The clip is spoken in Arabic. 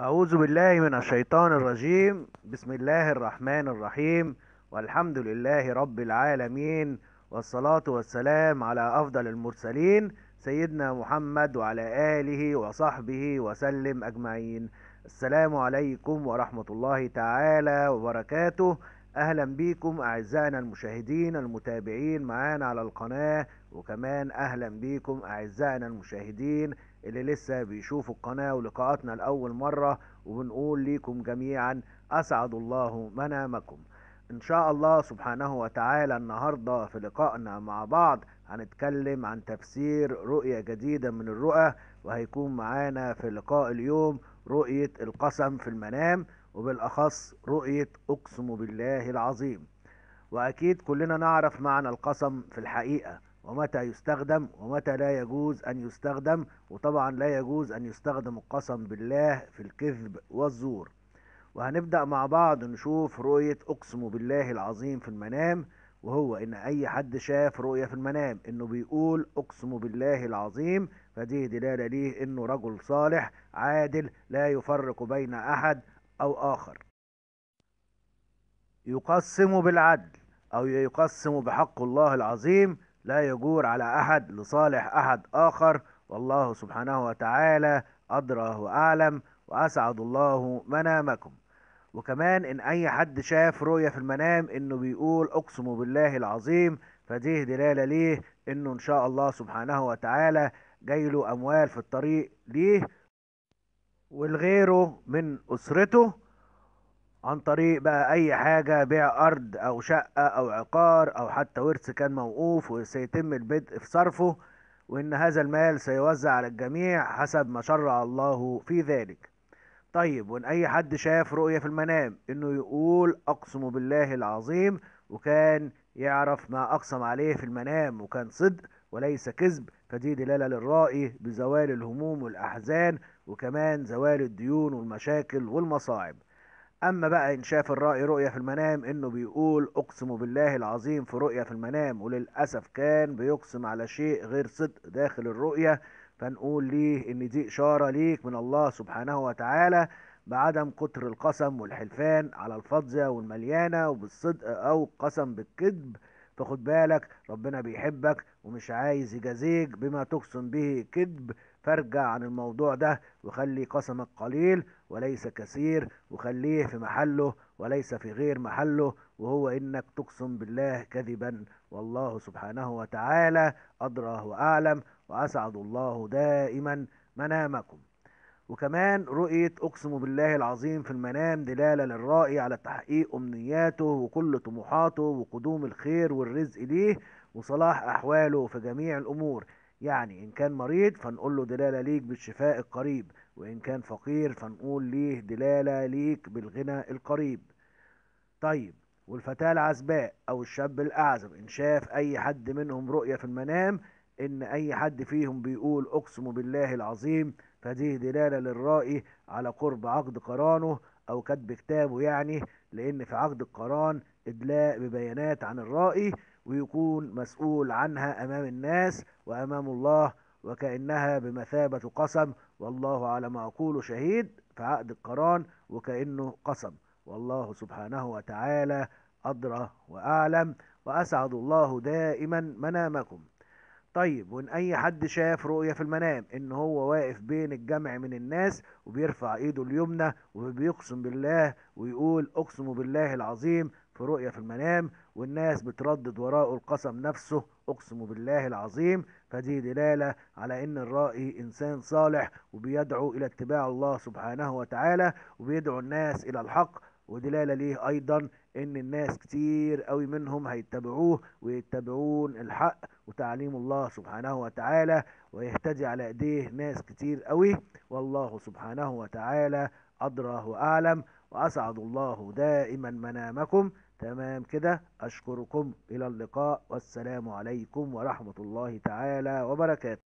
أعوذ بالله من الشيطان الرجيم. بسم الله الرحمن الرحيم. والحمد لله رب العالمين. والصلاة والسلام على أفضل المرسلين سيدنا محمد وعلى آله وصحبه وسلم أجمعين. السلام عليكم ورحمة الله تعالى وبركاته. أهلا بكم أعزائنا المشاهدين المتابعين معانا على القناة وكمان أهلا بكم أعزائنا المشاهدين اللي لسه بيشوفوا القناة ولقاءاتنا لأول مرة وبنقول ليكم جميعا أسعد الله منامكم. إن شاء الله سبحانه وتعالى النهاردة في لقائنا مع بعض هنتكلم عن تفسير رؤية جديدة من الرؤى وهيكون معانا في لقاء اليوم رؤية القسم في المنام. وبالأخص رؤية أقسم بالله العظيم. وأكيد كلنا نعرف معنى القسم في الحقيقة ومتى يستخدم ومتى لا يجوز أن يستخدم وطبعا لا يجوز أن يستخدم القسم بالله في الكذب والزور. وهنبدأ مع بعض نشوف رؤية أقسم بالله العظيم في المنام وهو إن أي حد شاف رؤية في المنام إنه بيقول أقسم بالله العظيم فدي دلالة ليه إنه رجل صالح عادل لا يفرق بين أحد أو آخر. يقسم بالعدل أو يقسم بحق الله العظيم لا يجور على أحد لصالح أحد آخر. والله سبحانه وتعالى أدرى وأعلم وأسعد الله منامكم. وكمان إن أي حد شاف رؤية في المنام إنه بيقول أقسم بالله العظيم فديه دلالة ليه إنه إن شاء الله سبحانه وتعالى جايله أموال في الطريق ليه والغيره من أسرته عن طريق بقى أي حاجة بيع أرض أو شقة أو عقار أو حتى ورث كان موقوف وسيتم البدء في صرفه وإن هذا المال سيوزع على الجميع حسب ما شرع الله في ذلك. طيب وإن أي حد شاف رؤية في المنام إنه يقول أقسم بالله العظيم وكان يعرف ما أقسم عليه في المنام وكان صدق وليس كذب فدي دلالة للرائي بزوال الهموم والأحزان وكمان زوال الديون والمشاكل والمصاعب. أما بقى إن شاف الرائي رؤية في المنام إنه بيقول أقسم بالله العظيم في رؤية في المنام وللأسف كان بيقسم على شيء غير صدق داخل الرؤية. فنقول ليه إن دي إشارة ليك من الله سبحانه وتعالى بعدم كتر القسم والحلفان على الفاضية والمليانة وبالصدق أو قسم بالكذب. فخد بالك ربنا بيحبك ومش عايز يجازيك بما تقسم به كذب. فارجع عن الموضوع ده وخلي قسمك قليل وليس كثير وخليه في محله وليس في غير محله وهو إنك تقسم بالله كذبا. والله سبحانه وتعالى أدرى وأعلم وأسعد الله دائما منامكم. وكمان رؤية أقسم بالله العظيم في المنام دلالة للرائي على تحقيق أمنياته وكل طموحاته وقدوم الخير والرزق ليه وصلاح أحواله في جميع الأمور. يعني إن كان مريض فنقول له دلالة ليك بالشفاء القريب وإن كان فقير فنقول ليه دلالة ليك بالغنى القريب. طيب والفتاة العزباء أو الشاب الأعزب إن شاف أي حد منهم رؤية في المنام إن أي حد فيهم بيقول أقسم بالله العظيم فدي دلالة للرائي على قرب عقد قرانه أو كتب كتابه يعني لأن في عقد القران إدلاء ببيانات عن الرائي ويكون مسؤول عنها أمام الناس وأمام الله وكأنها بمثابة قسم. والله على ما أقول شهيد في عقد القران وكأنه قسم. والله سبحانه وتعالى أدرى وأعلم وأسعد الله دائما منامكم. طيب وإن أي حد شاف رؤية في المنام إن هو واقف بين الجمع من الناس وبيرفع إيده اليمنى وبيقسم بالله ويقول أقسم بالله العظيم في رؤية في المنام والناس بتردد وراءه القسم نفسه أقسم بالله العظيم فدي دلالة على إن الرائي إنسان صالح وبيدعو إلى اتباع الله سبحانه وتعالى وبيدعو الناس إلى الحق ودلالة ليه أيضا إن الناس كتير قوي منهم هيتبعوه ويتبعون الحق وتعليم الله سبحانه وتعالى ويهتدي على إيديه ناس كتير قوي. والله سبحانه وتعالى أدرى وأعلم وأسعد الله دائما منامكم. تمام كده؟ أشكركم. إلى اللقاء. والسلام عليكم ورحمة الله تعالى وبركاته.